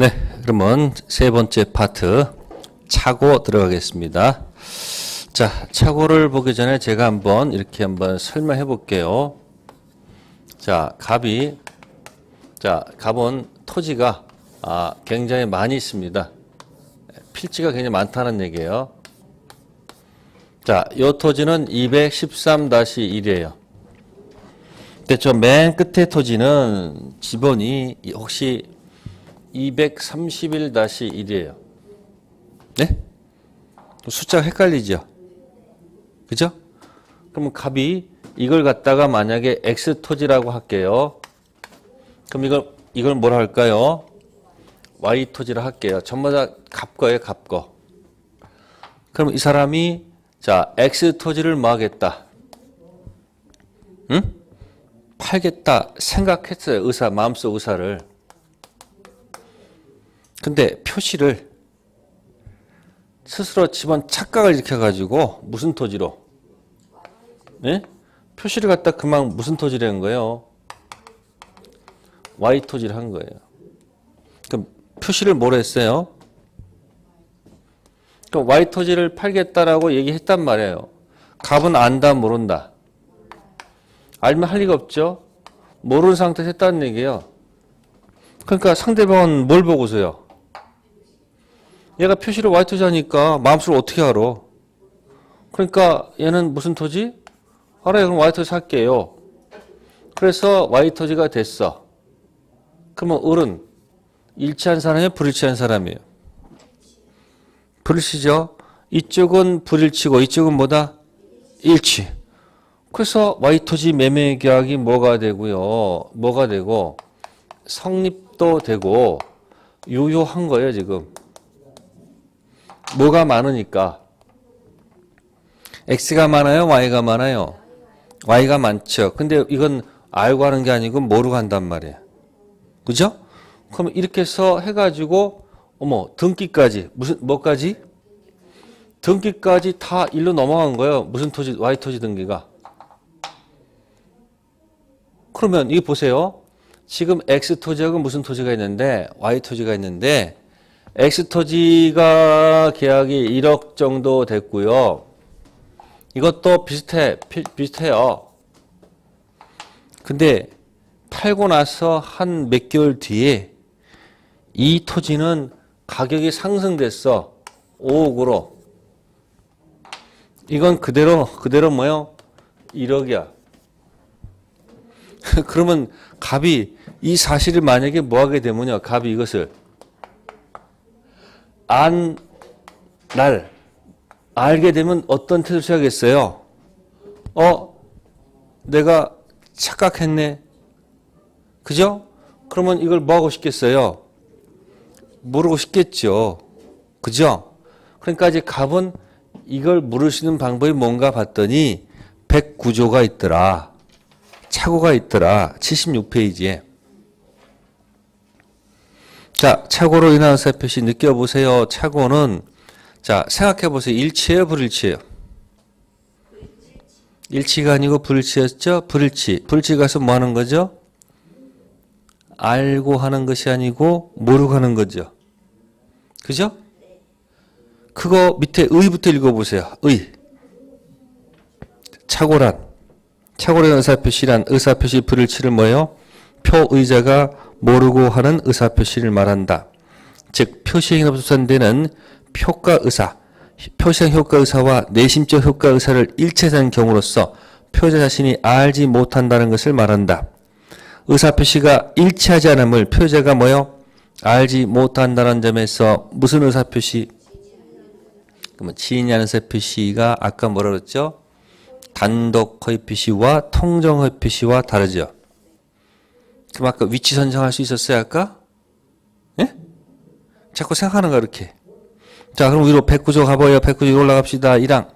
네, 그러면 세 번째 파트 차고 들어가겠습니다. 자, 차고를 보기 전에 제가 한번 이렇게 한번 설명해 볼게요. 자, 갑이 자, 갑은 토지가 아, 굉장히 많이 있습니다. 필지가 굉장히 많다는 얘기예요. 자, 요 토지는 213-1이에요. 근데 저 맨 끝에 토지는 지번이 혹시 231-1이에요. 네? 숫자가 헷갈리죠? 그죠? 그러면 값이 이걸 갖다가 만약에 X 토지라고 할게요. 그럼 이걸, 이걸 뭐라 할까요? Y 토지라 할게요. 전부 다 값 거예요, 값 거. 그럼 이 사람이 자, X 토지를 뭐 하겠다? 응? 팔겠다 생각했어요. 의사, 마음속 의사를. 근데 표시를 스스로 집안 착각을 일으켜가지고 무슨 토지로? 네? 표시를 갖다 그만 무슨 토지라는 거예요? Y 토지를 한 거예요. 그럼 표시를 뭐로 했어요? 그럼 Y 토지를 팔겠다라고 얘기했단 말이에요. 값은 안다 모른다. 알면 할 리가 없죠. 모르는 상태에서 했다는 얘기예요. 그러니까 상대방은 뭘 보고서요? 얘가 표시를 Y 토지 하니까 마음속으로 어떻게 알아? 그러니까 얘는 무슨 토지? 알아요. 그럼 Y 토지 살게요. 그래서 Y 토지가 됐어. 그러면 을은 일치한 사람이에요? 불일치한 사람이에요? 불일치죠? 이쪽은 불일치고 이쪽은 뭐다? 일치. 그래서 Y토지 매매 계약이 뭐가 되고요? 뭐가 되고 성립도 되고 유효한 거예요, 지금. 뭐가 많으니까. X가 많아요? Y가 많아요? Y가 많죠. 근데 이건 알고 하는 게 아니고 모르고 한단 말이에요. 그죠? 그럼 이렇게 해서 해가지고 어머 등기까지 무슨 뭐까지? 등기까지 다 일로 넘어간 거예요. 무슨 토지 Y 토지 등기가. 그러면 이거 보세요. 지금 X 토지하고 무슨 토지가 있는데 Y 토지가 있는데 X 토지가 계약이 1억 정도 됐고요. 이것도 비슷해 비, 비슷해요. 근데 팔고 나서 한 몇 개월 뒤에 이 토지는 가격이 상승됐어. 5억으로. 이건 그대로 그대로 뭐요? 1억이야. 그러면 갑이 이 사실을 만약에 뭐 하게 되면요. 갑이 이것을 안, 날, 알게 되면 어떤 태도를 취하겠어요? 어, 내가 착각했네. 그죠? 그러면 이걸 뭐 하고 싶겠어요? 모르고 싶겠죠. 그죠? 그러니까 이제 갑은 이걸 있는 방법이 뭔가 봤더니 109조가 있더라. 착오가 있더라. 76페이지에. 자, 착오로 인한 사표시 느껴보세요. 착오는 자, 생각해 보세요. 일치예요, 불일치예요? 일치가 아니고 불일치였죠? 불일치. 불일치 가서 뭐 하는 거죠? 알고 하는 것이 아니고 모르고 하는 거죠. 그죠? 그거 밑에 의부터 읽어보세요. 의. 착오란. 착오란 의사표시란 의사표시 불일치를 뭐예요? 표의자가 모르고 하는 의사표시를 말한다. 즉 표시행위로 수산되는 표가 의사, 표시행 효과 의사와 내심적 효과 의사를 일체하는 경우로서 표자 자신이 알지 못한다는 것을 말한다. 의사표시가 일치하지 않음을 표자가 뭐요? 알지 못한다는 점에서 무슨 의사표시? 그러면 지인이 하는 의사표시가 아까 뭐라 그랬죠? 단독 허위표시와 통정 허위표시와 다르죠. 그럼 아까 위치 선정할 수 있었어요 아까? 예? 자꾸 생각하는 거 이렇게. 자 그럼 위로 109조 가봐요. 109조 올라갑시다. 1항.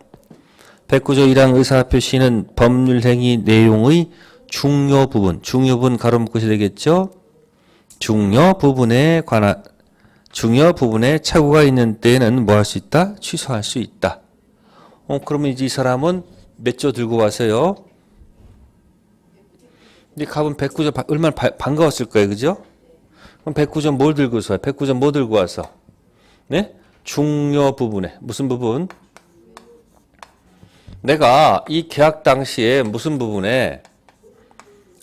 109조 1항 의사표시는 법률행위 내용의 중요 부분, 중요 부분 가로 묶으셔야 되겠죠? 중요 부분에 관한 중요 부분에 착오가 있는 때는 뭐 할 수 있다? 취소할 수 있다. 어, 그러면 이제 이 사람은 몇 조 들고 와서요? 이 갑은 109조 얼마나 바, 반가웠을 거예요. 그죠? 그럼 109점 뭘 들고 와서 109점 뭐 들고 와서 네? 중요 부분에 무슨 부분? 내가 이 계약 당시에 무슨 부분에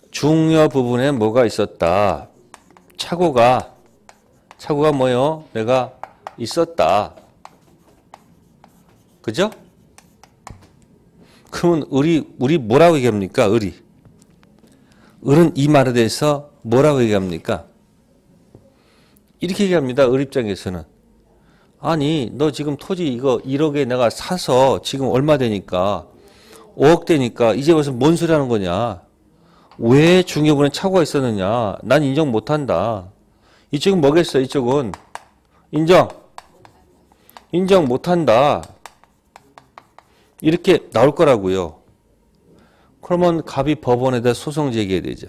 중요 부분에 뭐가 있었다. 착오가 착오가 뭐요? 내가 있었다. 그죠? 그러면 우리 우리 뭐라고 얘기합니까? 의리. 을은 이 말에 대해서 뭐라고 얘기합니까? 이렇게 얘기합니다. 을 입장에서는. 아니, 너 지금 토지 이거 1억에 내가 사서 지금 얼마 되니까 5억 되니까 이제 무슨 뭔 소리 하는 거냐? 왜 중요분에 착오가 있었느냐? 난 인정 못 한다. 이쪽은 뭐겠어? 이쪽은 인정. 인정 못 한다. 이렇게 나올 거라고요. 그러면 갑이 법원에다 소송 제기해야 되죠.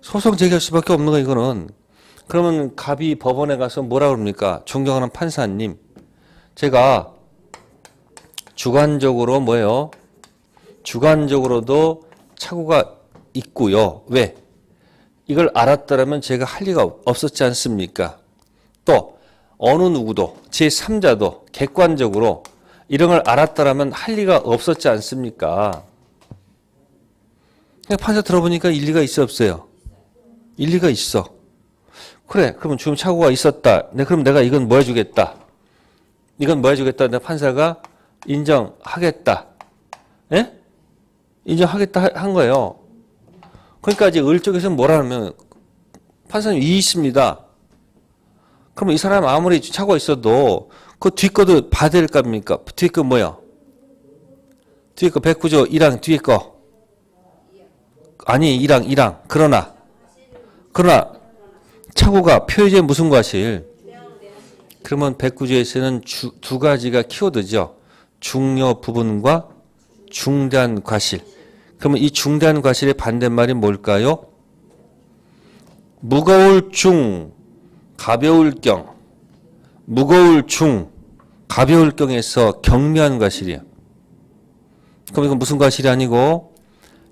소송 제기할 수밖에 없는 거 이거는. 그러면 갑이 법원에 가서 뭐라 그럽니까? 존경하는 판사님, 제가 주관적으로 뭐예요? 주관적으로도 착오가 있고요. 왜? 이걸 알았더라면 제가 할 리가 없었지 않습니까? 또 어느 누구도 제3자도 객관적으로 이런 걸 알았더라면 할 리가 없었지 않습니까? 판사 들어보니까 일리가 있어 없어요? 일리가 있어. 그래, 그러면 지금 착오가 있었다. 네, 그럼 내가 이건 뭐 해주겠다. 이건 뭐 해주겠다. 내 판사가 인정하겠다. 예? 인정하겠다 한 거예요. 그러니까 이제 을 쪽에서는 뭐라 하면 판사님 이 있습니다. 그러면 이 사람 아무리 착오가 있어도 그 봐야 될 겁니까? 뒤에 거 뭐야? 뒤에 거 109조 1항 뒤에 거. 아니 1항 1항. 그러나 그러나 착오가 표의제 무슨 과실? 그러면 109조에서는 주, 두 가지가 키워드죠. 중요 부분과 중대한 과실. 그러면 이 중대한 과실의 반대말이 뭘까요? 무거울 중, 가벼울 경. 무거울 중, 가벼울 경에서 경미한 과실이야. 그럼 이건 무슨 과실이 아니고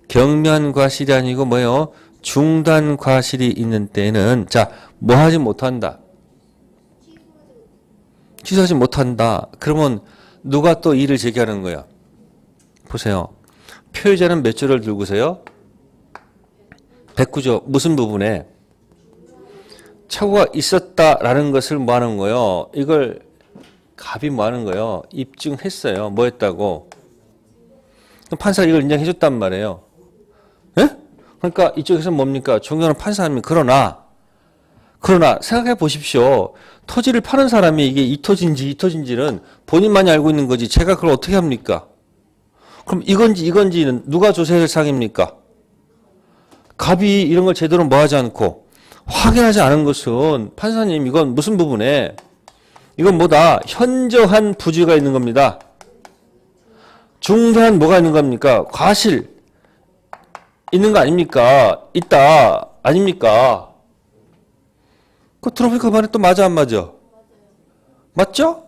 경미한 과실이 아니고 뭐예요? 중단 과실이 있는 때는 자, 뭐 하지 못한다. 취소하지 못한다. 그러면 누가 또 일을 제기하는 거야? 보세요. 표의자는 몇 조를 들고세요? 109조 무슨 부분에 착오가 있었다라는 것을 뭐 하는 거요? 이걸 갑이 뭐 하는 거요? 입증했어요. 뭐 했다고? 판사가 이걸 인정해 줬단 말이에요. 예? 그러니까 이쪽에서 뭡니까? 존경하는 판사님이 그러나 그러나 생각해 보십시오. 토지를 파는 사람이 이게 이 토지인지 이 토지인지는 본인만이 알고 있는 거지. 제가 그걸 어떻게 합니까? 그럼 이건지 이건지는 누가 조사할 상입니까? 갑이 이런 걸 제대로 뭐 하지 않고 확인하지 않은 것은 판사님 이건 무슨 부분에 이건 뭐다 현저한 부주의가 있는 겁니다. 중대한 뭐가 있는 겁니까? 과실 있는 거 아닙니까? 있다 아닙니까? 그 들어보니까 그 말이 또 맞아 안 맞아? 맞죠?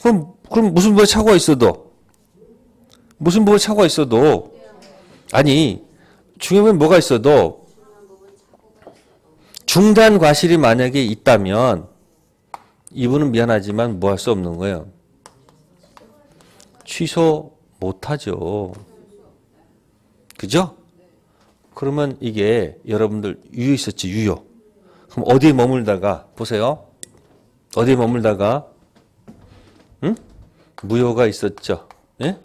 그럼 그럼 무슨 부분에 착오가 있어도 무슨 부분에 착오가 있어도 아니 중요한 뭐가 있어도 중단 과실이 만약에 있다면 이분은 미안하지만 뭐 할 수 없는 거예요. 취소 못하죠. 그죠? 그러면 이게 여러분들 유효 있었지 유효. 그럼 어디에 머물다가 보세요. 어디에 머물다가 응? 무효가 있었죠. 예?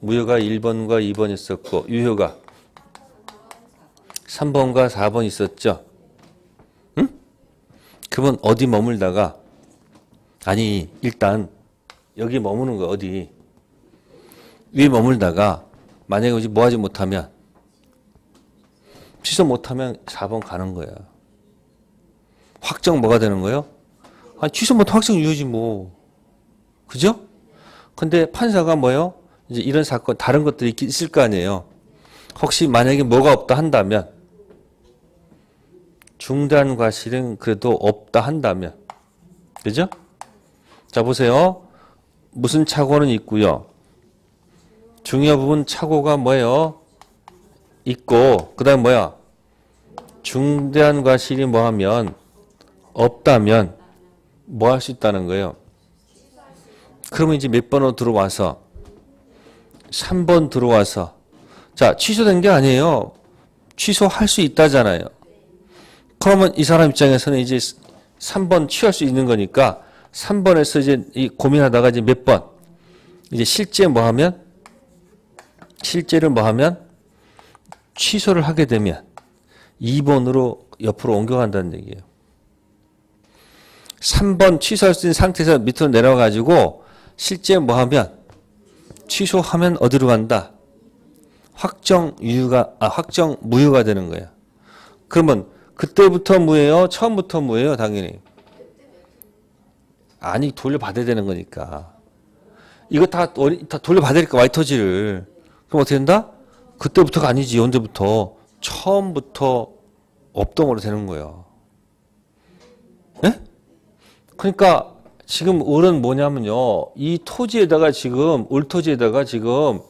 무효가 1번과 2번 있었고 유효가 3번과 4번 있었죠. 응? 그러면 어디 머물다가 아니 일단 여기 머무는 거 어디 위에 머물다가 만약에 뭐 하지 못하면 취소 못하면 4번 가는 거야. 확정 뭐가 되는 거예요? 아 취소 못 확정 유효지 뭐. 그죠? 근데 판사가 뭐예요? 이제 이런 사건 다른 것들이 있을 거 아니에요. 혹시 만약에 뭐가 없다 한다면 중단 과실은 그래도 없다 한다면 그죠? 자 보세요. 무슨 착오는 있고요. 중요 부분 착오가 뭐예요? 있고 그 다음 뭐야? 중대한 과실이 뭐하면 없다면 뭐 할 수 있다는 거예요. 그러면 이제 몇 번으로 들어와서 3번 들어와서 자 취소된 게 아니에요. 취소할 수 있다잖아요. 그러면 이 사람 입장에서는 이제 3번 취할 수 있는 거니까 3번에서 이제 이 고민하다가 이제 몇 번 이제 실제 뭐 하면 실제를 뭐 하면 취소를 하게 되면 2번으로 옆으로 옮겨간다는 얘기예요. 3번 취소할 수 있는 상태에서 밑으로 내려가지고 실제 뭐 하면 취소하면 어디로 간다? 확정 유효가 아 확정 무효가 되는 거야. 그러면 그때부터 무예요? 처음부터 무예요? 당연히. 아니 돌려받아야 되는 거니까. 이거 다, 어리- 다 돌려받아야 될까 와이터지를. 그럼 어떻게 된다? 그때부터가 아니지 언제부터 처음부터 업동으로 되는 거예요. 예? 그러니까 지금 을은 뭐냐면요. 이 토지에다가 지금 을토지에다가 지금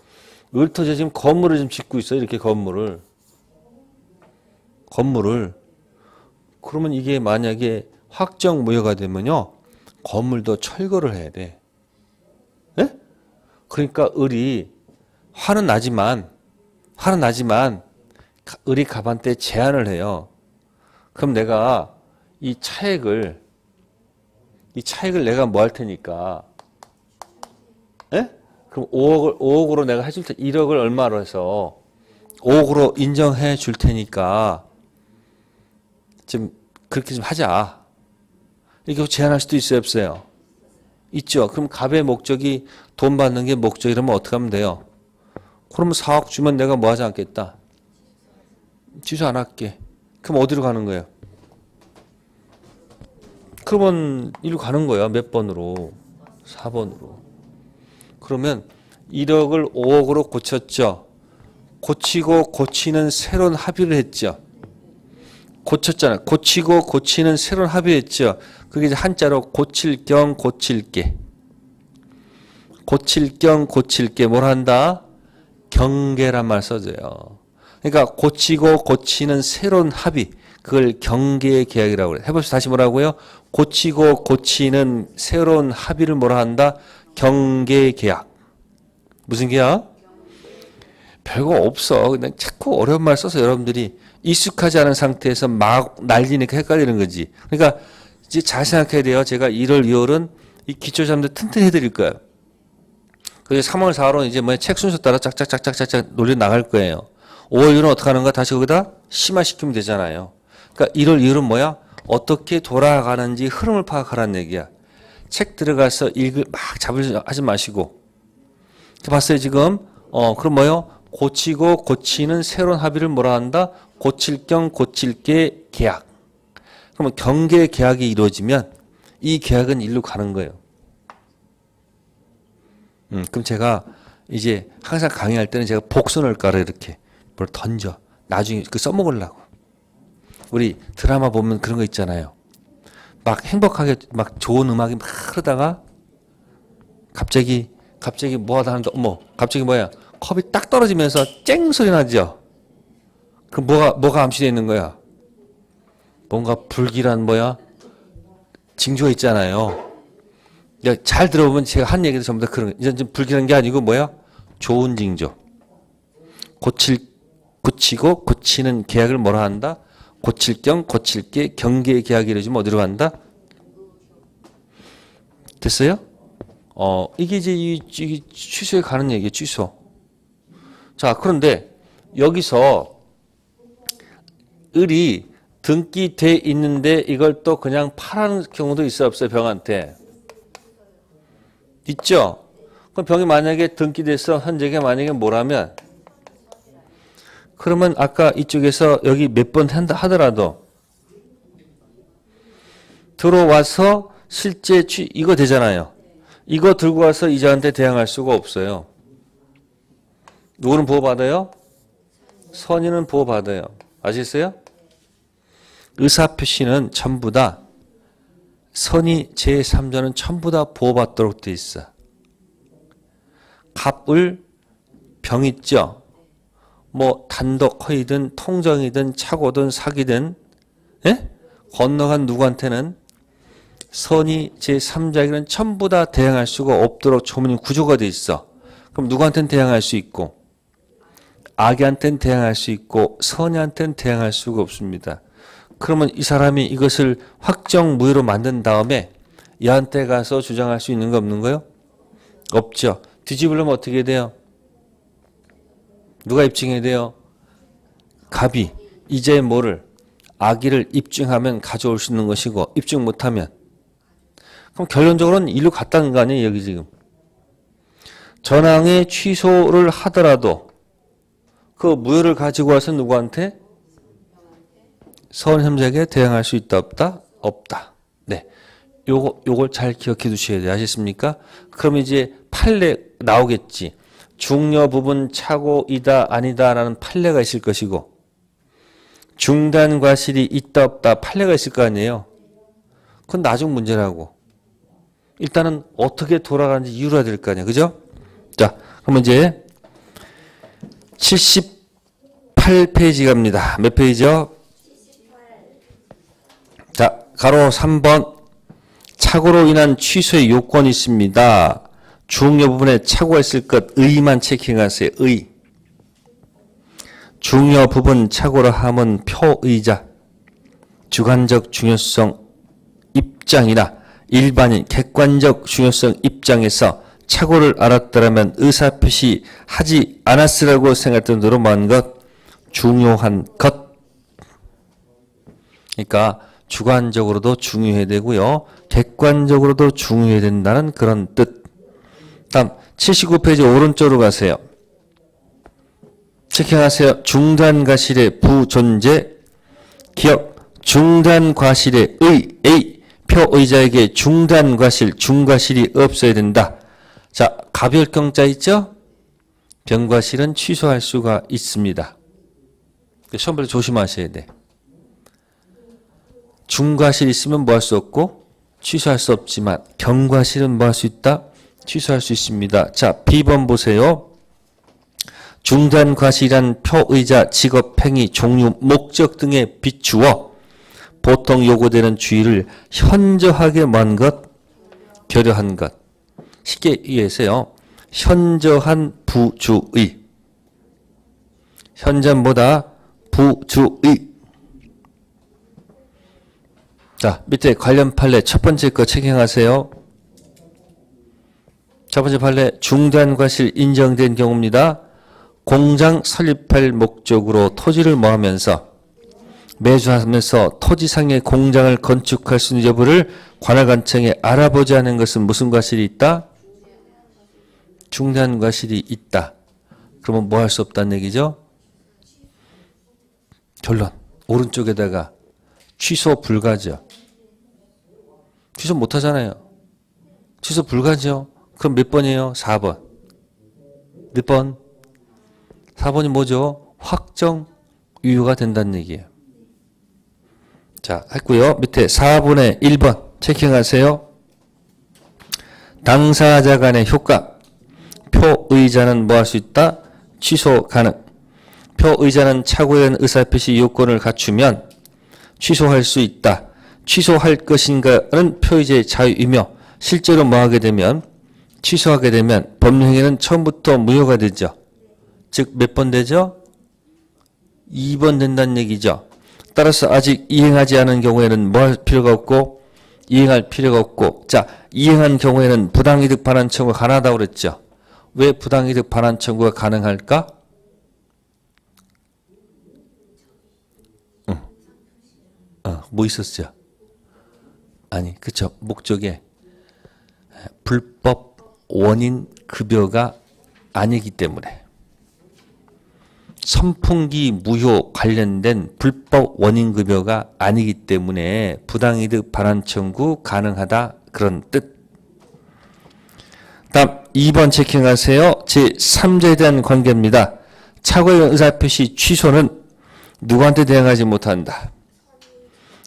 을토지에 지금 건물을 지금 짓고 있어요. 이렇게 건물을. 건물을. 그러면 이게 만약에 확정 무효가 되면요. 건물도 철거를 해야 돼. 예? 그러니까 을이 화는 나지만 화는 나지만 가- 을이 갑한테 제안을 해요. 그럼 내가 이 차액을 이 차액을 내가 뭐 할 테니까 예? 그럼 5억을 5억으로 내가 해줄 테 1억을 얼마로 해서 5억으로 인정해 줄 테니까 좀 그렇게 좀 하자. 이렇게 제안할 수도 있어요, 없어요? 있죠. 그럼 갑의 목적이 돈 받는 게 목적이라면 어떻게 하면 돼요? 그러면 4억 주면 내가 뭐 하지 않겠다? 취소 안 할게. 그럼 어디로 가는 거예요? 그러면 이리로 가는 거야. 몇 번으로? 4번으로. 그러면 1억을 5억으로 고쳤죠. 고치고 고치는 새로운 합의를 했죠. 고쳤잖아. 고치고 고치는 새로운 합의했죠. 그게 이제 한자로 고칠 겸 고칠게. 고칠 겸 고칠게 뭘 한다? 경계란 말 써져요. 그러니까 고치고 고치는 새로운 합의. 그걸 경계의 계약이라고 그래요. 해봅시다. 다시 뭐라고요? 고치고 고치는 새로운 합의를 뭐라 한다? 경계 계약. 무슨 계약? 별거 없어. 그냥 자꾸 어려운 말 써서 여러분들이 익숙하지 않은 상태에서 막 날리니까 헷갈리는 거지. 그러니까 이제 잘 생각해야 돼요. 제가 1월, 2월은 이 기초 잠들 튼튼히 해드릴 거예요. 그래서 3월, 4월은 이제 뭐 책 순서 따라 짝짝짝짝짝짝 놀려 나갈 거예요. 5월, 6월은 어떻게 하는가? 다시 거기다 심화시키면 되잖아요. 그러니까 1월, 2월은 뭐야? 어떻게 돌아가는지 흐름을 파악하라는 얘기야. 책 들어가서 읽을 막 잡을 하지 마시고. 봤어요, 지금? 어, 그럼 뭐요? 고치고 고치는 새로운 합의를 뭐라 한다? 고칠 겸 고칠 게 계약. 그러면 경계 계약이 이루어지면 이 계약은 일로 가는 거예요. 음, 그럼 제가 이제 항상 강의할 때는 제가 복선을 깔아 이렇게 뭘 던져. 나중에 그 써먹으려고. 우리 드라마 보면 그런 거 있잖아요. 막 행복하게 막 좋은 음악이 막 흐르다가 갑자기 갑자기 뭐 하다 하는데 어머 갑자기 뭐야 컵이 딱 떨어지면서 쨍 소리 나죠. 그 뭐가 뭐가 암시되어 있는 거야. 뭔가 불길한 뭐야 징조가 있잖아요. 야, 잘 들어보면 제가 한 얘기도 전부 다 그런 거. 이제 좀 불길한 게 아니고 뭐야 좋은 징조. 고칠 고치고 고치는 계약을 뭐라 한다? 고칠 겸 고칠 게 경계 계약이 이루어지면 어디로 간다? 됐어요? 어, 이게 이제 이, 이 취소에 가는 얘기예요, 취소. 자, 그런데 여기서 을이 등기 돼 있는데 이걸 또 그냥 파라는 경우도 있어 없어요, 병한테? 있죠? 그럼 병이 만약에 등기돼서 현재가 만약에 뭐라면 그러면 아까 이쪽에서 여기 몇 번 한다 하더라도 들어와서 실제 취 이거 되잖아요. 이거 들고 와서 이자한테 대항할 수가 없어요. 누구는 보호받아요? 선인은 보호받아요. 아시겠어요? 의사표시는 전부 다 선이 제3자는 전부 다 보호받도록 돼 있어. 갑을 병 있죠? 뭐 단독 허위든 통정이든 착오든 사기든 예? 건너간 누구한테는 선이 제3자에게는 전부 다 대항할 수가 없도록 조문이 구조가 돼 있어. 그럼 누구한테는 대항할 수 있고 악한테는 대항할 수 있고 선의한테는 대항할 수가 없습니다. 그러면 이 사람이 이것을 확정 무효로 만든 다음에 얘한테 가서 주장할 수 있는 거 없는 거요? 없죠. 뒤집으려면 어떻게 돼요? 누가 입증해야 돼요? 갑이 이제 뭐를 악의를 입증하면 가져올 수 있는 것이고 입증 못하면 그럼 결론적으로는 일로 갔다는 거 아니에요 여기 지금 전항의 취소를 하더라도 그 무효를 가지고 와서 누구한테 서원혐자에게 대항할 수 있다 없다 없다 네 요거 요걸 잘 기억해 두셔야 돼요 아셨습니까 그럼 이제 판례 나오겠지 중요 부분 착오이다 아니다라는 판례가 있을 것이고 중단 과실이 있다 없다 판례가 있을 거 아니에요. 그건 나중 문제라고. 일단은 어떻게 돌아가는지 해야 될거 아니야. 그죠? 자, 그럼 이제 78페이지 갑니다. 몇 페이지요? 자, 가로 3번. 착오로 인한 취소의 요건이 있습니다. 중요 부분에 착오가 있을 것 의만 체킹하세요. 의. 중요 부분 착오로 함은 표의자 주관적 중요성 입장이나 일반인 객관적 중요성 입장에서 착오를 알았더라면 의사표시 하지 않았으라고 정도로 많은 것 중요한 것 그러니까 주관적으로도 중요해야 되고요 객관적으로도 중요해야 된다는 그런 뜻 다음 79페이지 오른쪽으로 가세요 체크하세요. 중단 과실의 부존재 기억 중단 과실의 의 A 표의자에게 중단 과실 중과실이 없어야 된다. 자 가별경자 있죠? 병과실은 취소할 수가 있습니다. 시험 볼때 조심하셔야 돼. 중과실 있으면 뭐 할 수 없고 취소할 수 없지만 경과실은 뭐 할 수 있다? 취소할 수 있습니다. 자 B번 보세요. 중단 과실이란 표의자 직업 행위 종류 목적 등에 비추어 보통 요구되는 주의를 현저하게 먼 것, 결여한 것. 쉽게 이해해서요. 현저한 부주의. 현장보다 부주의. 자, 밑에 관련 판례 첫 번째 거 체킹하세요. 첫 번째 판례 중단 과실 인정된 경우입니다. 공장 설립할 목적으로 토지를 모하면서 매수하면서 토지상의 공장을 건축할 수 있는 여부를 관할관청에 알아보지 않은 것은 무슨 과실이 있다? 중단 과실이 있다. 그러면 뭐 할 수 없다는 얘기죠? 결론. 오른쪽에다가 취소 불가죠. 취소 못 하잖아요. 취소 불가죠. 그럼 몇 번이에요? 4번. 몇 번? 4번이 뭐죠? 확정 유효가 된다는 얘기예요. 자, 했고요. 밑에 4분의 1번 체킹하세요. 당사자 간의 효과. 표의자는 뭐 할 수 있다? 취소 가능. 표의자는 대한 의사표시 요건을 갖추면 취소할 수 있다. 취소할 것인가는 표의자의 자유이며 실제로 뭐 하게 되면 취소하게 되면 법령행위는 처음부터 무효가 되죠. 즉 몇 번 되죠? 2번 된다는 얘기죠. 따라서 아직 이행하지 않은 경우에는 뭐 할 필요가 없고 이행할 필요가 없고 자 이행한 경우에는 부당이득 반환 청구가 가능하다고 그랬죠. 왜 부당이득 반환 청구가 가능할까? 응. 어, 뭐 있었죠? 아니 그쵸 목적에 불법 원인 급여가 아니기 때문에 선풍기 무효 관련된 불법 원인 급여가 아니기 때문에 부당이득 반환 청구 가능하다 그런 뜻. 다음 2번 체킹하세요. 제3자에 대한 관계입니다. 착오의 의사표시 취소는 누구한테 대응하지 못한다.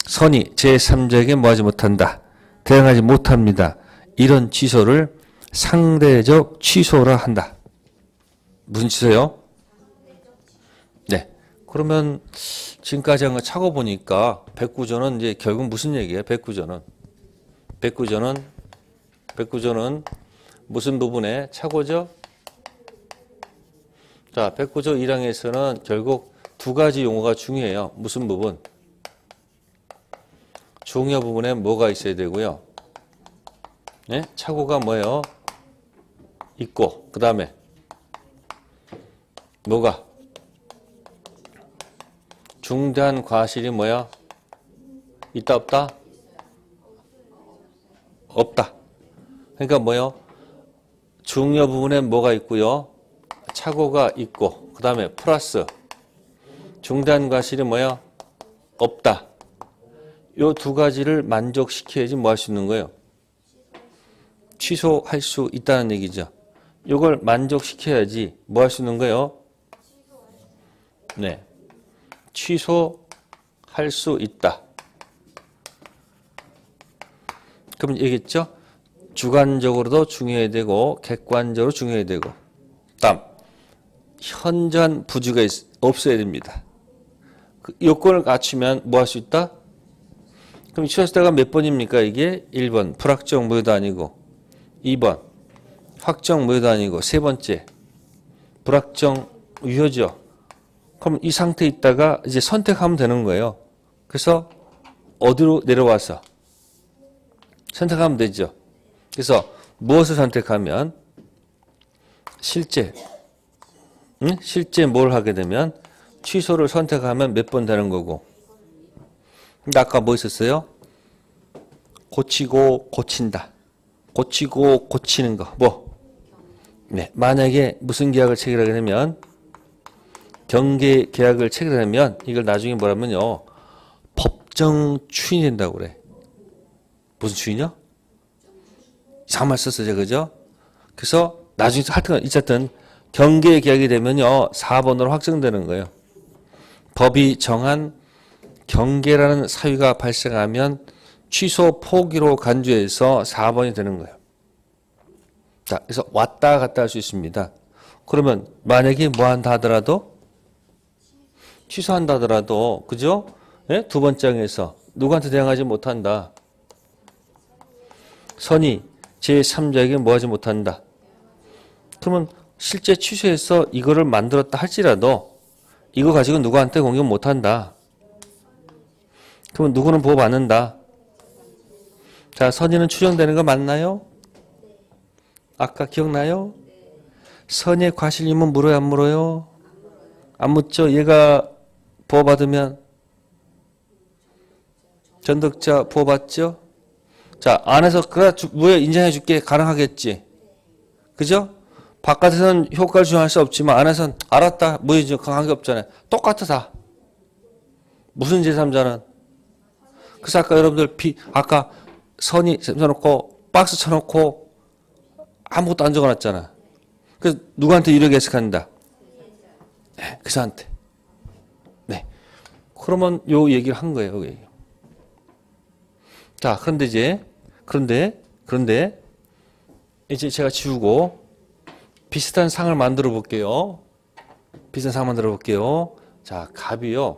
선이 제3자에게 뭐하지 못한다. 대응하지 못합니다. 이런 취소를 상대적 취소라 한다. 무슨 취소요? 그러면 지금까지 한 거 차고 보니까 백구조는 이제 결국 무슨 얘기예요? 백구조는 백구조는 백구조는 무슨 부분에 차고죠? 자, 백구조 1항에서는 결국 두 가지 용어가 중요해요. 무슨 부분? 중요 부분에 뭐가 있어야 되고요. 네? 차고가 뭐예요? 있고 그 다음에 뭐가? 중대한 과실이 뭐야? 있다 없다? 없다. 그러니까 뭐요? 중요 부분에 뭐가 있고요? 착오가 있고 그 다음에 플러스 중대한 과실이 뭐야? 없다. 요 두 가지를 만족시켜야지 뭐 할 수 있는 거예요? 취소할 수 있다는 얘기죠. 요걸 만족시켜야지 뭐 할 수 있는 거예요? 네. 취소할 수 있다. 그럼 얘기했죠? 주관적으로도 중요해야 되고 객관적으로 중요해야 되고 다음 현저한 부주가 있, 없어야 됩니다. 그 요건을 갖추면 뭐 할 수 있다? 그럼 취소했다가 몇 번입니까 이게? 1번 불확정 무효도 아니고 2번 확정 무효도 아니고 세 번째 불확정 유효죠. 그럼 이 상태에 있다가 이제 선택하면 되는 거예요. 그래서 어디로 내려와서 선택하면 되죠. 그래서 무엇을 선택하면 실제 응? 실제 뭘 하게 되면 취소를 선택하면 몇 번 되는 거고 근데 아까 뭐 있었어요? 고치고 고친다. 고치고 고치는 거. 뭐? 네. 만약에 무슨 계약을 체결하게 되면 경계 계약을 체결하면 이걸 나중에 뭐라면요. 법정 추인이 된다고 그래. 무슨 추인이요? 이상한 말 썼어요. 그죠? 그래서 나중에 하여튼 어쨌든 경계 계약이 되면요. 4번으로 확정되는 거예요. 법이 정한 경계라는 사유가 발생하면 취소 포기로 간주해서 4번이 되는 거예요. 자, 그래서 왔다 갔다 할 수 있습니다. 그러면 만약에 뭐 한다 하더라도 취소한다 하더라도 그죠? 예? 두 번째 항에서 누구한테 대항하지 못한다. 선이 제3자에게 뭐 하지 못한다. 그러면 실제 취소해서 이거를 만들었다 할지라도 이거 가지고 누구한테 공격 못한다. 그러면 누구는 보호받는다. 자, 선의는 추정되는 거 맞나요? 아까 기억나요? 선의 과실임은 물어요, 안 물어요? 안 묻죠? 얘가 보호받으면 전덕자 보호받죠? 자, 안에서 그래, 뭐에 인정해 줄게 가능하겠지. 그죠? 바깥에서는 효과를 주장할 수 없지만 안에서는 알았다. 뭐 이제 강한 게 없잖아요. 똑같아 다. 무슨 제3자는? 그래서 아까 여러분들 비, 아까 선이 쳐놓고 박스 쳐놓고 아무것도 안 적어놨잖아. 그래서 누구한테 유력 예측한다? 네, 그 사한테. 네. 그러면 요 얘기를 한 거예요. 요. 자, 그런데 이제 그런데 그런데 이제 제가 지우고 비슷한 상을 만들어 볼게요. 비슷한 상 만들어 볼게요. 자, 갑이요.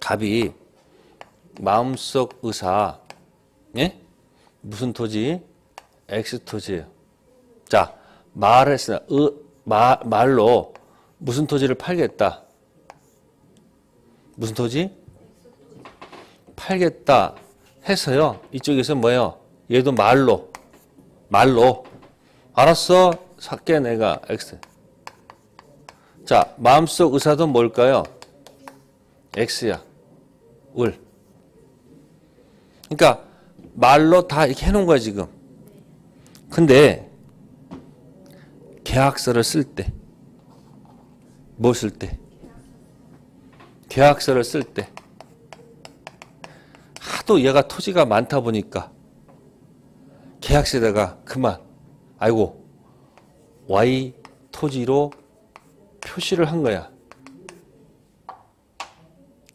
갑이 마음속 의사, 예? 무슨 토지? X 토지예요. 자, 말했으나 의, 마, 말로 무슨 토지를 팔겠다. 무슨 토지? 팔겠다 해서요. 이쪽에서 뭐예요? 얘도 말로 말로 알았어 살게 내가 X. 자, 마음속 의사도 뭘까요? X야. 을. 그러니까 말로 다 이렇게 해놓은 거야 지금. 근데 계약서를 쓸 때, 뭐 쓸 때? 계약서를 쓸 때. 하도 얘가 토지가 많다 보니까 계약서에다가 그만, 아이고, Y 토지로 표시를 한 거야.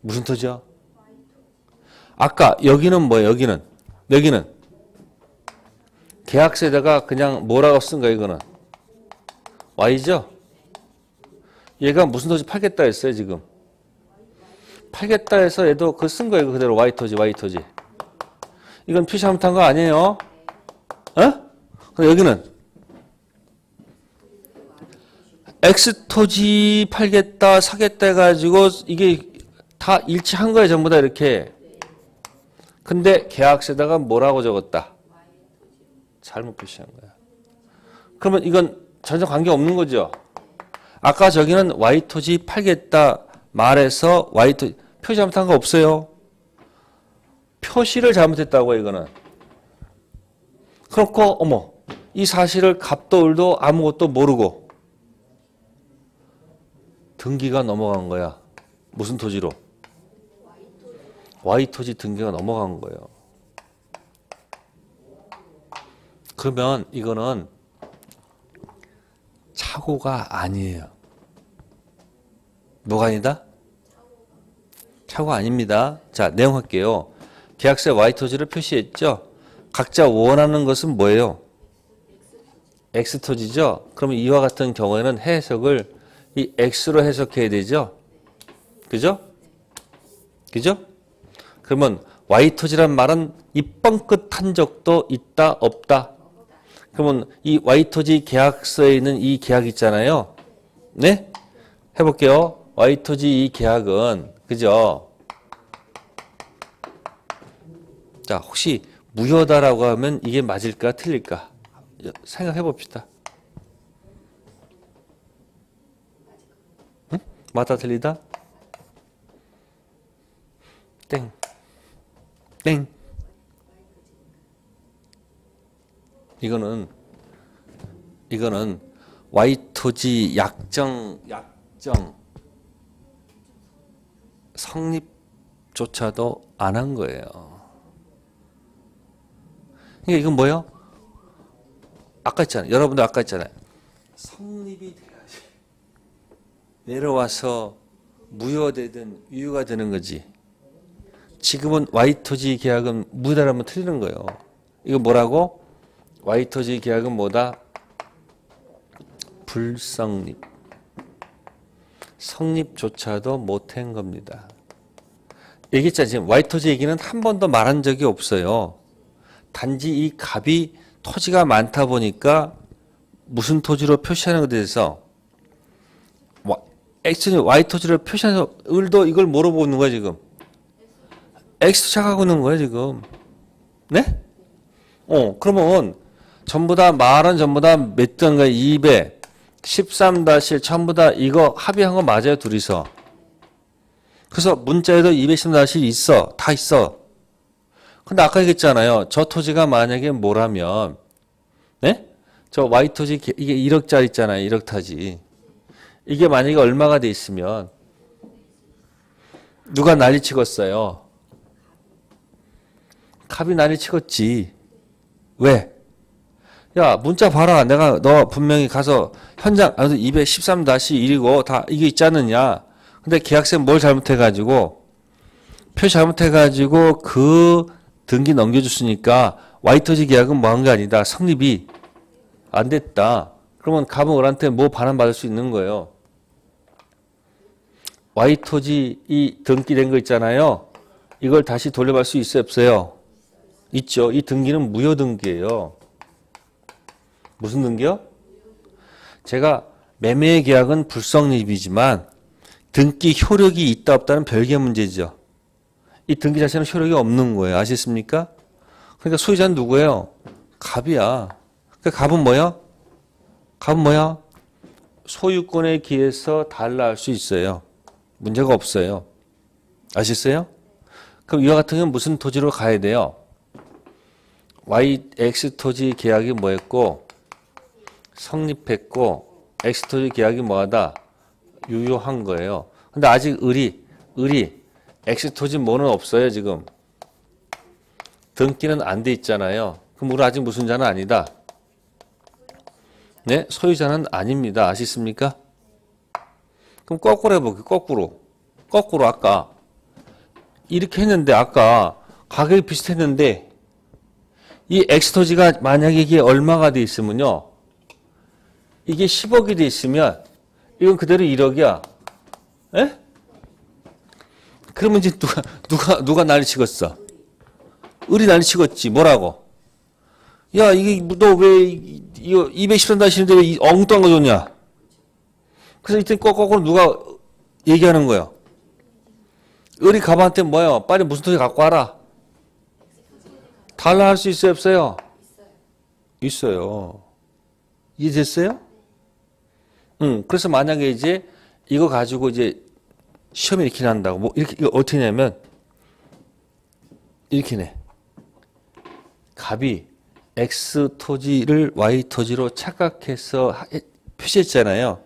무슨 토지야? 아까 여기는 뭐야? 여기는 여기는 계약서에다가 그냥 뭐라고 쓴 거야? 이거는 Y죠? 얘가 무슨 토지 팔겠다 했어요 지금. 팔겠다 해서 얘도 그 쓴 거예요. 그대로 Y토지, Y토지. 이건 표시 잘못한 거 아니에요? 어? 근데 여기는 X토지 팔겠다, 사겠다 해가지고 이게 다 일치한 거예요. 전부 다 이렇게. 근데 계약서에다가 뭐라고 적었다? 잘못 표시한 거야. 그러면 이건 전혀 관계 없는 거죠. 아까 저기는 Y토지 팔겠다 말해서 Y토지 표시 잘못한 거 없어요. 표시를 잘못했다고 이거는. 그렇고 어머 이 사실을 갑도 을도 아무것도 모르고 등기가 넘어간 거야. 무슨 토지로? Y토지 등기가 넘어간 거예요. 그러면 이거는 착오가 아니에요. 뭐가 아니다? 착오 아닙니다. 자, 내용 할게요. 계약서에 Y토지를 표시했죠? 각자 원하는 것은 뭐예요? X토지죠? 그러면 이와 같은 경우에는 해석을 이 X로 해석해야 되죠? 그죠? 그죠? 그러면 Y토지란 말은 입번끝한 적도 있다, 없다? 그러면 이 Y토지 계약서에 있는 이 계약 있잖아요. 네? 해볼게요. Y토지 이 계약은, 그죠? 자, 혹시 무효다라고 하면 이게 맞을까, 틀릴까? 생각해 봅시다. 응? 맞다, 틀리다? 땡. 땡. 이거는 이거는 Y토지 약정 약정 성립조차도 안 한 거예요. 그러니까 이건 뭐요? 아까 했잖아요. 여러분들 아까 했잖아요. 성립이 돼야지. 내려와서 무효되든 유효가 되는 거지. 지금은 Y토지 계약은 무효다라면 틀리는 거예요. 이거 뭐라고? Y토지 계약은 뭐다? 불성립. 성립조차도 못한 겁니다. 얘기했잖아요. 지금 Y토지 얘기는 한 번도 말한 적이 없어요. 단지 이 갑이 토지가 많다 보니까 무슨 토지로 표시하는 것에 대해서 X는 Y토지를 표시하는 을도 이걸 물어보는 거야 지금. X 착하고 있는 거야 지금. 네? 어 그러면 전부 다 말은 전부 다 몇 단가 200 13-1 전부 다 이거 합의한 거 맞아요 둘이서. 그래서 문자에도 213-1 있어 다 있어. 근데 아까 얘기했잖아요. 저 토지가 만약에 뭐라면 네? 저 Y 토지 이게 1억짜리 있잖아요. 1억 타지. 이게 만약에 얼마가 돼 있으면 누가 난리 치겠어요. 갑이 난리 치겠지. 왜? 야 문자 봐라. 내가 너 분명히 가서 현장 아 213-1이고 다 이게 있지 않느냐. 근데 계약서에 뭘 잘못해가지고 표 잘못해가지고 그 등기 넘겨줬으니까 와이터지 계약은 뭐 한 게 아니다. 성립이 안 됐다. 그러면 갑은 을한테 뭐 반환받을 수 있는 거예요. 와이토지 이 등기된 거 있잖아요. 이걸 다시 돌려받을 수 있어요, 없어요? 있죠. 이 등기는 무효 등기예요. 무슨 등기요? 제가 매매 계약은 불성립이지만 등기 효력이 있다 없다는 별개 문제죠. 이 등기 자체는 효력이 없는 거예요. 아시습니까? 그러니까 소유자는 누구예요? 갑이야. 그 갑은 뭐야? 갑은 뭐야? 소유권에 기해서 달라할 수 있어요. 문제가 없어요. 아셨어요? 그럼 이와 같은 경우는 무슨 토지로 가야 돼요? Y, X 토지 계약이 뭐였고 성립했고 X 토지 계약이 뭐하다? 유효한 거예요. 근데 아직 을이 을이 X 토지 뭐는 없어요 지금. 등기는 안 돼 있잖아요. 그럼 우리 아직 무슨 자는 아니다. 네, 소유자는 아닙니다. 아시습니까? 그럼 거꾸로 해볼게요. 거꾸로. 거꾸로 아까 이렇게 했는데 아까 가격이 비슷했는데 이 엑스토지가 만약에 이게 얼마가 돼 있으면요. 이게 10억이 돼 있으면 이건 그대로 1억이야. 에? 그러면 이제 누가 누가 누가 난리 치겠어? 을이 난리 치겠지. 뭐라고? 야 이게 너 왜 이거 213 다시는데 왜이 엉뚱한 거 줬냐? 그래서 이때 꼭꼭꼭 누가 얘기하는 거예요. 을이 가방한테 뭐야? 빨리 무슨 토지 갖고 와라. 달라 할 수 있어요, 없어요? 있어요. 이해됐어요? 응. 그래서 만약에 이제 이거 가지고 이제 시험에 이렇게 난다고 뭐 이렇게 이거 어떻게 냐면 이렇게 내. 갑이 X 토지를 Y 토지로 착각해서 하- 표시했잖아요.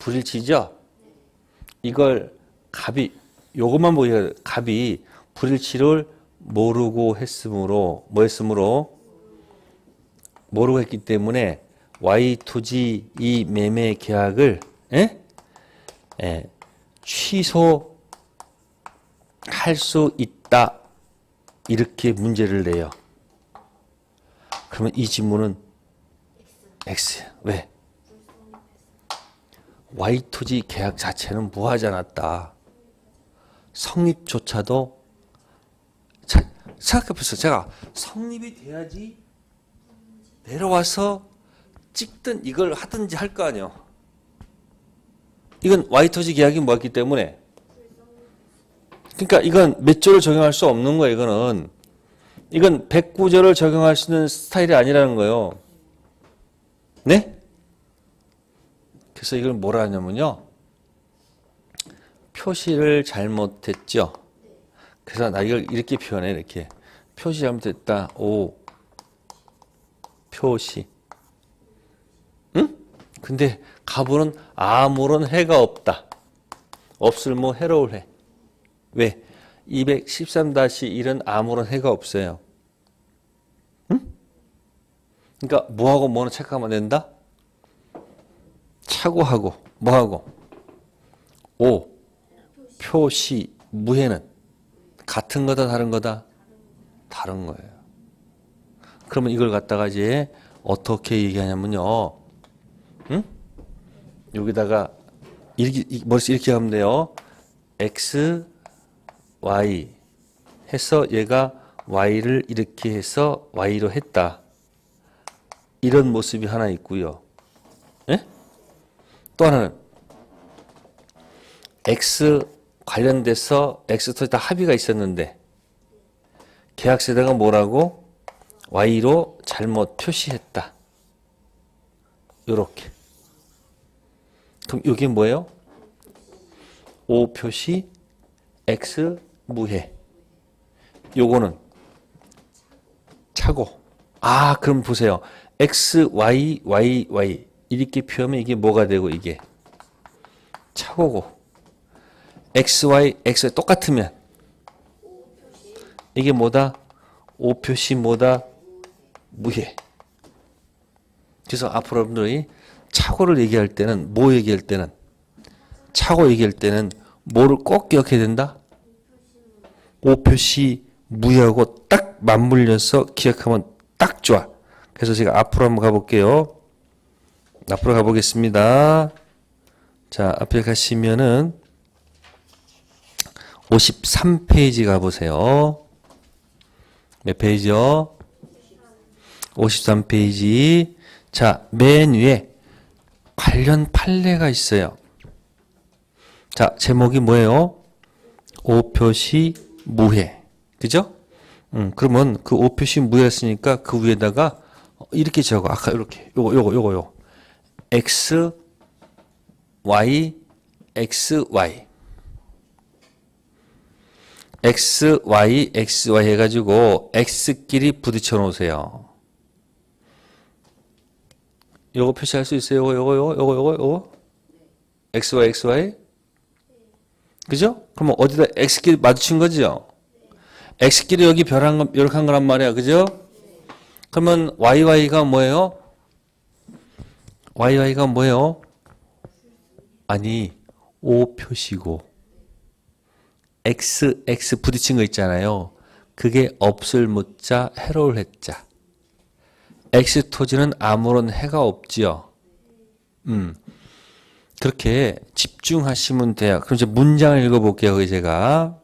불일치죠? 이걸 갑이 요것만 보여 갑이 불일치를 모르고 했으므로 뭐 했으므로 모르고 했기 때문에 Y 토지 이 매매 계약을 예? 예, 취소할 수 있다 이렇게 문제를 내요. 그러면 이 질문은 X야. 왜? Y 토지 계약 자체는 무하지 않았다. 성립조차도 자, 생각해보세요. 제가 성립이 돼야지 내려와서 찍든 이걸 하든지 할 거 아니에요. 이건 토지 계약이 뭐였기 때문에 그러니까 이건 몇 조를 적용할 수 없는 거예요. 이거는 이건 109조를 적용할 수 있는 스타일이 아니라는 거예요. 네? 그래서 이걸 뭐라 하냐면요. 표시를 잘못했죠. 그래서 나 이걸 이렇게 표현해 이렇게 표시 잘못했다. 오 표시. 응? 근데 가부는 아무런 해가 없다. 없을 뭐 해로울 해. 왜? 213-1은 아무런 해가 없어요. 응? 그러니까 뭐하고 뭐는 체크하면 된다? 차고하고 뭐하고 오 표시 무해는 같은 거다 다른 거다 다른 거예요. 그러면 이걸 갖다가 이제 어떻게 얘기하냐면요. 응? 여기다가 이렇게 이- 머릿속 이렇게 하면 돼요. x y 해서 얘가 y를 이렇게 해서 y로 했다. 이런 모습이 하나 있고요. 예? 또 하나는 X 관련돼서 토지 다 합의가 있었는데 계약세대가 뭐라고 Y로 잘못 표시했다. 요렇게. 그럼 이게 뭐예요? O 표시 X 무해. 요거는 차고. 아, 그럼 보세요. X, Y, Y, Y. 이렇게 표하면 이게 뭐가 되고 이게 차고고. X, Y, X 똑같으면 이게 뭐다? O 표시 뭐다? 무해. 그래서 앞으로 여러분들이 차고를 얘기할 때는 뭐 얘기할 때는 차고 얘기할 때는 뭐를 꼭 기억해야 된다? O 표시 무해하고 딱 맞물려서 기억하면 딱 좋아. 그래서 제가 앞으로 한번 가볼게요. 앞으로 가보겠습니다. 자, 앞에 가시면은 53페이지 가보세요. 몇 페이지요? 53페이지. 자, 맨 위에 관련 판례가 있어요. 자, 제목이 뭐예요? 오표시 무해. 그죠? 음, 그러면 그 오표시 무해였으니까 그 위에다가 이렇게 적어. 아까 이렇게. 요거, 요거, 요거, 요. x, y, x, y. x, y, x, y 해가지고 x끼리 부딪혀 놓으세요. 요거 표시할 수 있어요? 요거, 요거, 요거, 요거, 요거, 요거? x, y, x, y? 그죠? 그러면 어디다 x끼리 마주친 거죠? x끼리 여기 별한 건, 이렇게 한 거란 말이야. 그죠? 그러면 YY가 뭐예요? YY가 뭐예요? 아니, O 표시고, X, X 부딪힌 거 있잖아요. 그게 없을 무자, 해로울 해자. X 토지는 아무런 해가 없지요. 음. 그렇게 집중하시면 돼요. 그럼 이제 문장을 읽어볼게요. 제가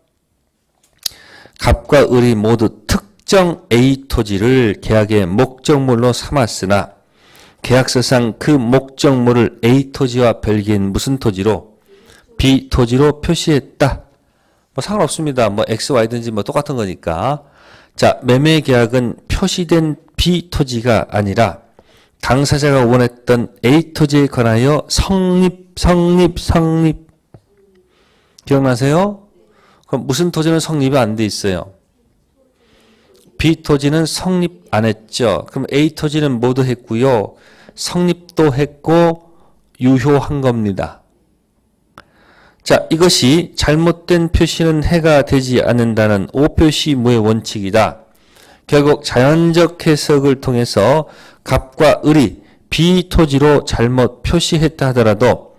갑과 을이 모두 특정 A 토지를 계약의 목적물로 삼았으나 계약서상 그 목적물을 A 토지와 별개인 무슨 토지로 B 토지로 표시했다. 뭐 상관없습니다. 뭐 X, Y든지 뭐 똑같은 거니까. 자, 매매 계약은 표시된 B 토지가 아니라 당사자가 원했던 A 토지에 관하여 성립, 성립, 성립. 기억나세요? 그럼 무슨 토지는 성립이 안 돼 있어요? B 토지는 성립 안 했죠. 그럼 A 토지는 모두 했고요. 성립도 했고 유효한 겁니다. 자, 이것이 잘못된 표시는 해가 되지 않는다는 오표시무의 원칙이다. 결국 자연적 해석을 통해서 갑과 을이 B 토지로 잘못 표시했다 하더라도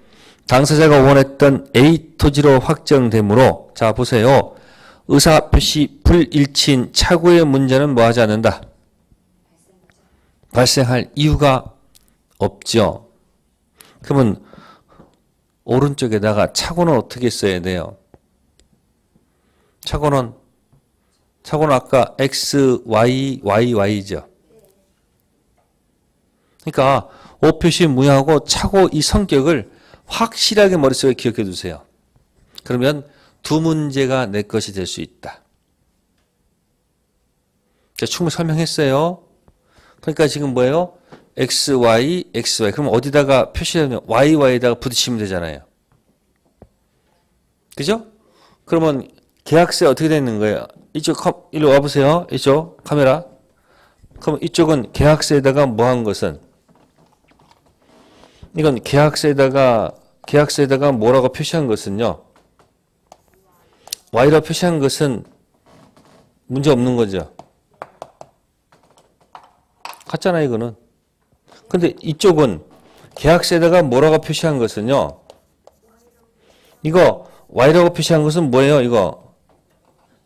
당사자가 원했던 A 토지로 확정되므로 자 보세요. 의사표시 불일치인 착오의 문제는 뭐하지 않는다. 발생할 이유가 없죠. 그러면 오른쪽에다가 착오는 어떻게 써야 돼요? 착오는 착오는 아까 x, y, y, y죠. 그러니까 오표시 무효하고 착오 이 성격을 확실하게 머릿속에 기억해 두세요. 그러면 두 문제가 내 것이 될 수 있다. 자, 충분히 설명했어요. 그러니까 지금 뭐예요? X, y, x, y. 그럼 어디다가 표시하면 y, y에다가 부딪히면 되잖아요. 그죠? 그러면 계약서에 어떻게 되는 거예요? 이쪽 일로 와보세요. 이쪽 카메라. 그럼 이쪽은 계약서에다가 뭐 한 것은 이건 계약서에다가 계약서에다가 뭐라고 표시한 것은요. y라 표시한 것은 문제 없는 거죠. 같잖아 이거는. 근데 이쪽은 계약서에다가 뭐라고 표시한 것은요. 이거 y라고 표시한 것은 뭐예요? 이거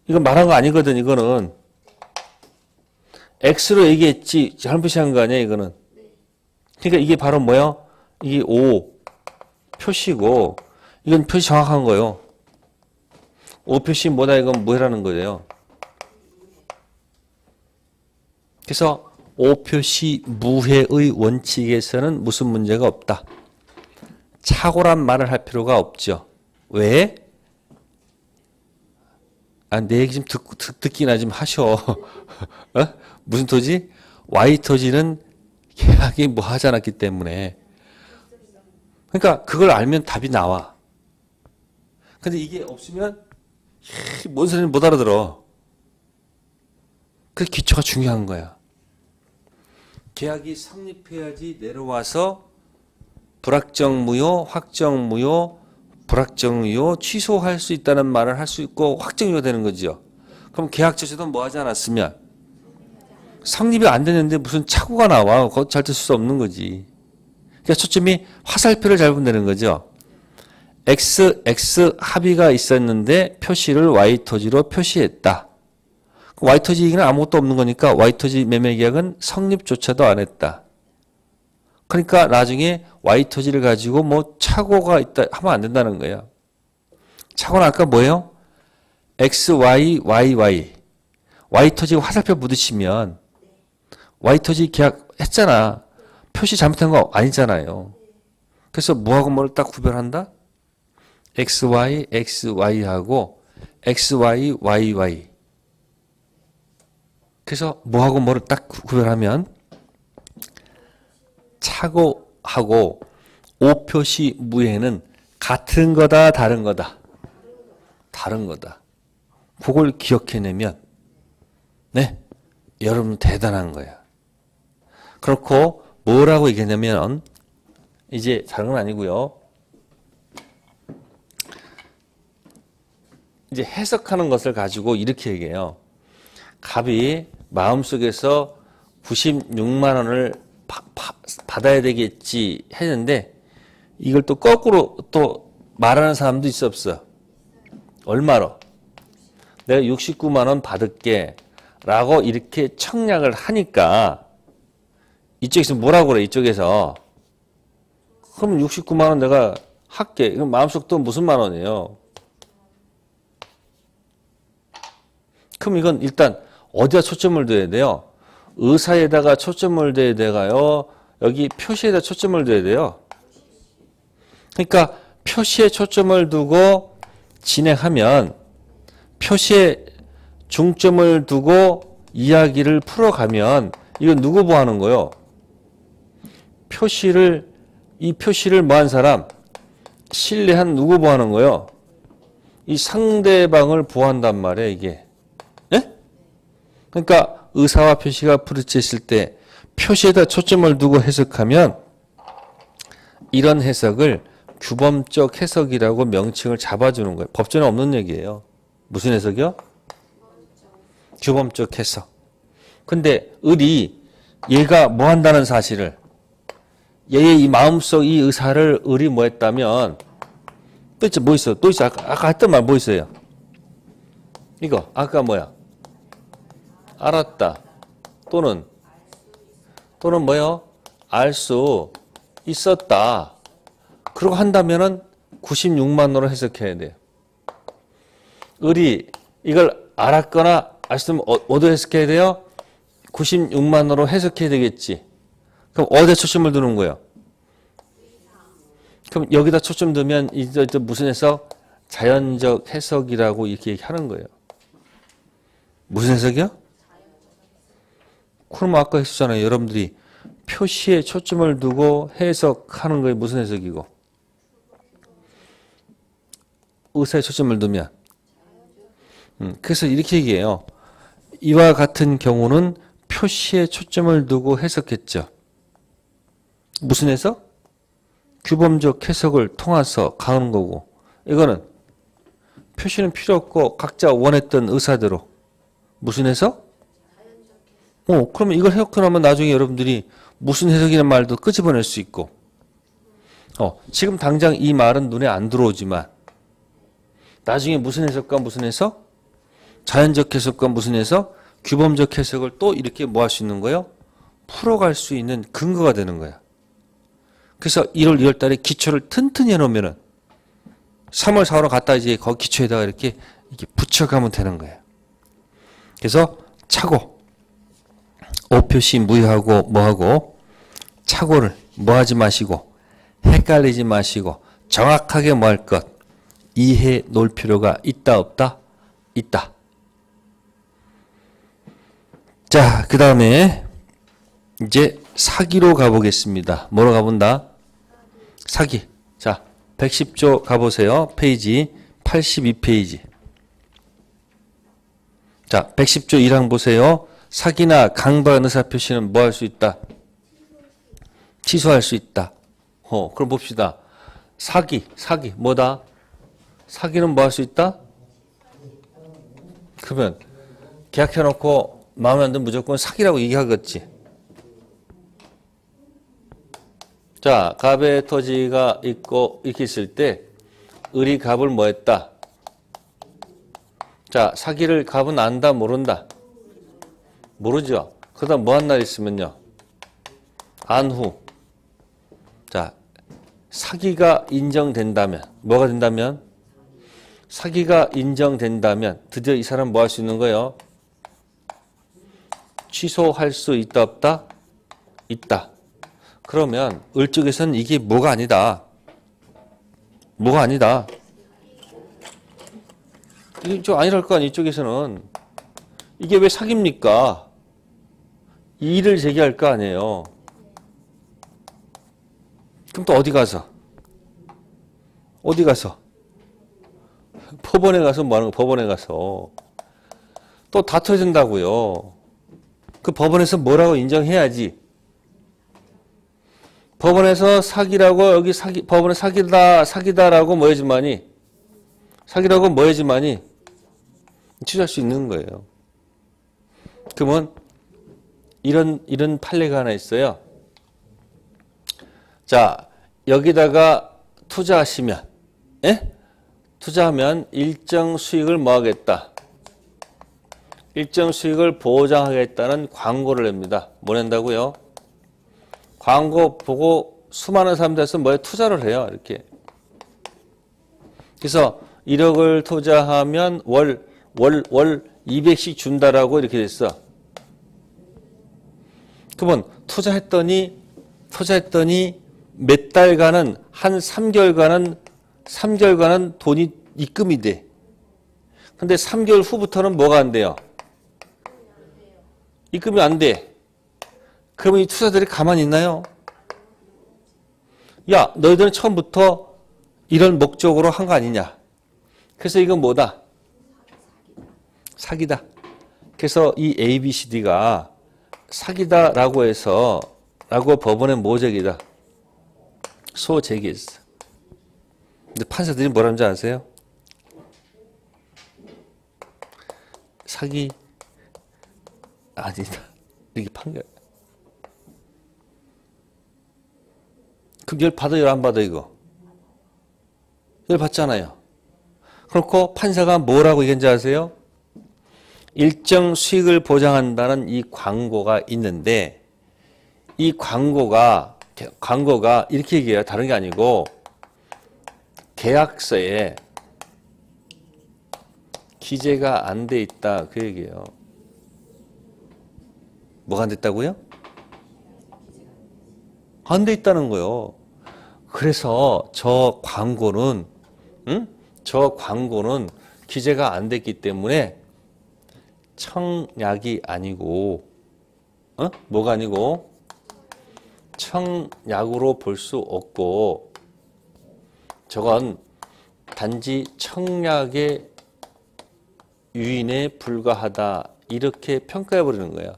이거 말한 거 아니거든. 이거는 x로 얘기했지 잘못 표시한 거 아니야 이거는. 그러니까 이게 바로 뭐야? 이게 O 표시고 이건 표시 정확한 거예요. O 표시 뭐다 이건 뭐라는 거예요. 그래서 O 표시 무해의 원칙에서는 무슨 문제가 없다. 착오란 말을 할 필요가 없죠. 왜? 아, 내 얘기 좀 듣, 듣, 듣기나 좀 하셔. 어? 무슨 토지? Y 토지는 계약이 뭐 하지 않았기 때문에. 그러니까 그걸 알면 답이 나와. 근데 이게 없으면 뭔 소리는 못 알아들어. 그 기초가 중요한 거야. 계약이 성립해야지 내려와서 불확정 무효, 확정 무효, 불확정 무효 취소할 수 있다는 말을 할 수 있고 확정 무효 되는 거죠. 그럼 계약 자체도 뭐 하지 않았으면 성립이 안 되는데 무슨 착오가 나와. 그거 잘 될 수 없는 거지. 그러니까 초점이 화살표를 잘 본다는 거죠. X, X 합의가 있었는데 표시를 Y 토지로 표시했다. 토지 얘기는 아무것도 없는 거니까 토지 매매 계약은 성립조차도 안 했다. 그러니까 나중에 토지를 가지고 뭐 착오가 있다 하면 안 된다는 거예요. 착오는 아까 뭐예요? X, Y, Y, Y. Y 토지 화살표 묻으시면 토지 계약 했잖아. 표시 잘못한 거 아니잖아요. 그래서 뭐하고 뭐를 딱 구별한다? XY, XY하고 XY, YY. 그래서 뭐하고 뭐를 딱 구별하면 차고하고 오표시 무해는 같은 거다, 다른 거다. 다른 거다. 그걸 기억해내면 네, 여러분 대단한 거야. 그렇고 뭐라고 얘기하냐면 이제 다른 건 아니고요. 이제 해석하는 것을 가지고 이렇게 얘기해요. 갑이 마음속에서 96만 원을 바, 바, 받아야 되겠지 했는데 이걸 또 거꾸로 또 말하는 사람도 있어 없어? 얼마로? 내가 69만 원 받을게 라고 이렇게 청약을 하니까 이쪽에서 뭐라고 그래 이쪽에서 그럼 69만 원 내가 할게. 이건 마음속 돈 무슨 만 원이에요? 그럼 이건 일단 어디다 초점을 둬야 돼요? 의사에다가 초점을 둬야 돼가요. 여기 표시에다 초점을 둬야 돼요. 그러니까 표시에 초점을 두고 진행하면 표시에 중점을 두고 이야기를 풀어가면 이건 누구 보하는 거요? 표시를 이 표시를 뭐한 사람 신뢰한 누구 보하는 거요? 이 상대방을 보한단 말이에요, 이게. 예? 그러니까 의사와 표시가 부딪혔을 때 표시에다 초점을 두고 해석하면 이런 해석을 규범적 해석이라고 명칭을 잡아주는 거예요. 법전에 없는 얘기예요. 무슨 해석이요? 규범적 해석. 근데 을이 얘가 뭐 한다는 사실을 얘의 이 마음속 이 의사를 을이 뭐 했다면 또 있어 뭐 있어 또 있어 아까, 아까 했던 말 뭐 있어요 이거 아까 뭐야 알았다 또는 또는 뭐요 알 수 있었다 그러고 한다면은 96만으로 해석해야 돼요 을이 이걸 알았거나 알았으면 어- 어디로 해석해야 돼요 96만으로 해석해야 되겠지 그럼 어디에 초점을 두는 거예요? 그럼 여기다 초점 두면 이제 또 무슨 해석? 자연적 해석이라고 이렇게 하는 거예요. 무슨 해석이요? 그럼 아까 했었잖아요. 여러분들이 표시에 초점을 두고 해석하는 거에 무슨 해석이고? 의사에 초점을 두면. 음, 그래서 이렇게 얘기해요. 이와 같은 경우는 표시에 초점을 두고 해석했죠. 무슨 해석? 규범적 해석을 통해서 가는 거고 이거는 표시는 필요 없고 각자 원했던 의사대로 무슨 해석? 어, 그러면 이걸 해석하고 나면 나중에 여러분들이 무슨 해석이라는 말도 끄집어낼 수 있고 어, 지금 당장 이 말은 눈에 안 들어오지만 나중에 무슨 해석과 무슨 해석? 자연적 해석과 무슨 해석? 규범적 해석을 또 이렇게 뭐 할 수 있는 거예요? 풀어갈 수 있는 근거가 되는 거야. 그래서 1월, 2월 달에 기초를 튼튼히 해놓으면은 3월, 4월 갔다 이제 거기 기초에다가 이렇게, 이렇게 붙여가면 되는 거예요. 그래서 차고, 오표시 무효하고 뭐하고, 차고를 뭐 하지 마시고, 헷갈리지 마시고, 정확하게 뭐 할 것, 이해 놓을 필요가 있다, 없다? 있다. 자, 그 다음에 이제 사기로 가보겠습니다. 뭐로 가본다? 사기. 자, 110조 가보세요. 페이지 82페이지. 자, 110조 1항 보세요. 사기나 강박 의사 표시는 뭐 할 수 있다? 취소할 수 있다. 어, 그럼 봅시다. 사기, 사기, 뭐다? 사기는 뭐 할 수 있다? 그러면 계약해놓고 마음에 안 들면 무조건 사기라고 얘기하겠지. 자, 갑의 토지가 있고 이렇게 있을 때 을이 갑을 뭐 했다? 자, 사기를 갑은 안다 모른다? 모르죠. 그러다 뭐 한 날 있으면요. 안후. 자, 사기가 인정된다면 뭐가 된다면 사기가 인정된다면 드디어 이 사람 뭐 할 수 있는 거예요? 취소할 수 있다 없다? 있다. 그러면 을 쪽에서는 이게 뭐가 아니다. 뭐가 아니다. 좀 아니랄 거 아니 이쪽에서는 이게 왜 사기입니까? 이의를 제기할 거 아니에요. 그럼 또 어디 가서? 어디 가서? 법원에 가서 뭐 하는 거? 법원에 가서 또 다퉈진다고요. 그 법원에서 뭐라고 인정해야지. 법원에서 사기라고 여기 사기 법원에 사기다 사기다라고 뭐 해지만이 사기라고 뭐 해지만이 취소할 수 있는 거예요. 그러면 이런 이런 판례가 하나 있어요. 자 여기다가 투자하시면 예? 투자하면 일정 수익을 뭐 하겠다. 일정 수익을 보장하겠다는 광고를 냅니다. 뭐 낸다고요? 광고 보고 수많은 사람들에서 뭐에 투자를 해요. 이렇게. 그래서 1억을 투자하면 월, 월, 월 200씩 준다라고 이렇게 됐어. 그러면 투자했더니, 투자했더니 몇 달간은, 한 3개월간은, 3개월간은 돈이 입금이 돼. 근데 3개월 후부터는 뭐가 안 돼요? 입금이 안 돼. 그러면 이 투자들이 가만히 있나요? 야, 너희들은 처음부터 이런 목적으로 한 거 아니냐? 그래서 이건 뭐다? 사기다. 그래서 이 A, B, C, D가 사기다라고 해서 라고 법원에 모적이다. 소 제기했어. 근데 판사들이 뭐라는지 아세요? 사기 아니다. 이렇게 판결. 그럼 열 받아, 열 안 받아, 이거? 열 받잖아요. 그렇고 판사가 뭐라고 얘기한지 아세요? 일정 수익을 보장한다는 이 광고가 있는데 이 광고가 광고가 이렇게 얘기해요. 다른 게 아니고 계약서에 기재가 안 돼 있다 그 얘기예요. 뭐가 안 됐다고요? 안 돼 있다는 거요. 그래서 저 광고는 응? 저 광고는 기재가 안 됐기 때문에 청약이 아니고 어? 뭐가 아니고 청약으로 볼 수 없고 저건 단지 청약의 유인에 불과하다 이렇게 평가해 버리는 거예요.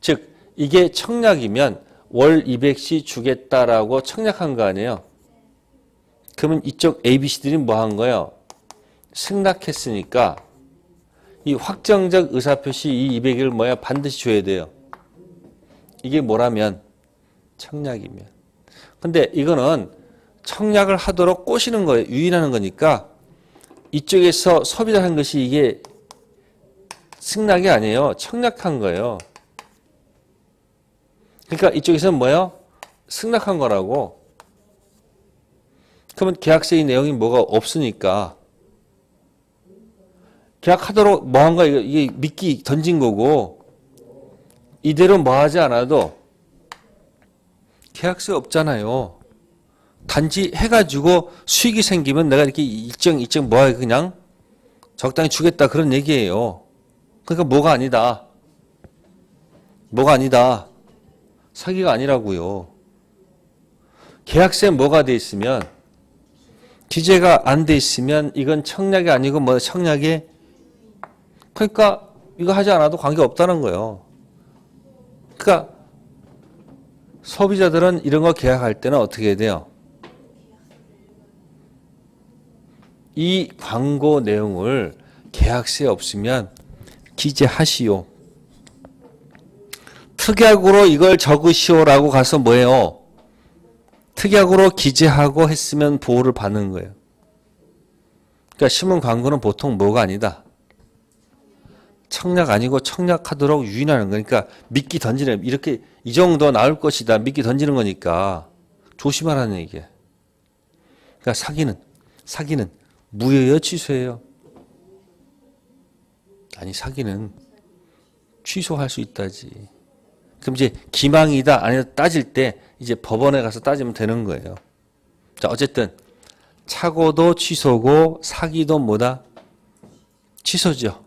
즉 이게 청약이면 월 200씩 주겠다라고 청약한 거 아니에요. 그러면 이쪽 ABC들이 뭐 한 거예요? 승낙했으니까 이 확정적 의사표시 이 200을 뭐야 반드시 줘야 돼요. 이게 뭐라면 청약이면. 근데 이거는 청약을 하도록 꼬시는 거예요. 유인하는 거니까 이쪽에서 소비자 한 것이 이게 승낙이 아니에요. 청약한 거예요. 그러니까 이쪽에서는 뭐예요? 승낙한 거라고. 그러면 계약서의 내용이 뭐가 없으니까 계약하도록 뭐 한 거야? 이게 미끼 던진 거고 이대로 뭐 하지 않아도 계약서 없잖아요. 단지 해가지고 수익이 생기면 내가 이렇게 일정 일정 뭐야 그냥 적당히 주겠다 그런 얘기예요. 그러니까 뭐가 아니다. 뭐가 아니다. 사기가 아니라고요. 계약서에 뭐가 돼 있으면 기재가 안 돼 있으면 이건 청약이 아니고 뭐 청약의 그러니까 이거 하지 않아도 관계 없다는 거예요. 그러니까 소비자들은 이런 거 계약할 때는 어떻게 해야 돼요? 이 광고 내용을 계약서에 없으면 기재하시오. 특약으로 이걸 적으시오라고 가서 뭐예요? 특약으로 기재하고 했으면 보호를 받는 거예요. 그러니까 신문 광고는 보통 뭐가 아니다. 청약 아니고 청약하도록 유인하는 거니까 미끼 던지는 이렇게 이 정도 나올 것이다 미끼 던지는 거니까 조심하라는 얘기야. 그러니까 사기는 사기는 무효예요 취소예요. 아니 사기는 취소할 수 있다지. 그럼 이제 기망이다 아니다 따질 때 이제 법원에 가서 따지면 되는 거예요. 자 어쨌든 착오도 취소고 사기도 뭐다 취소죠.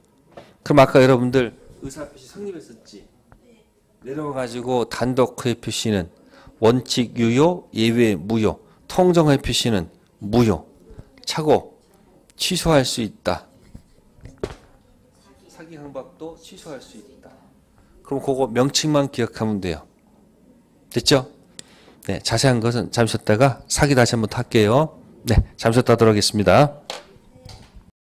그럼 아까 여러분들 의사 표시 성립했었지. 내려가지고 단독 회 표시는 원칙 유효, 예외 무효, 통정회 표시는 무효. 차고 취소할 수 있다. 사기 항박도 취소할 수 있다. 그럼 그거 명칭만 기억하면 돼요. 됐죠? 네, 자세한 것은 잠시 쉬었다가 사기 다시 한번 할게요. 네, 잠시 쉬었다 하도록 하겠습니다.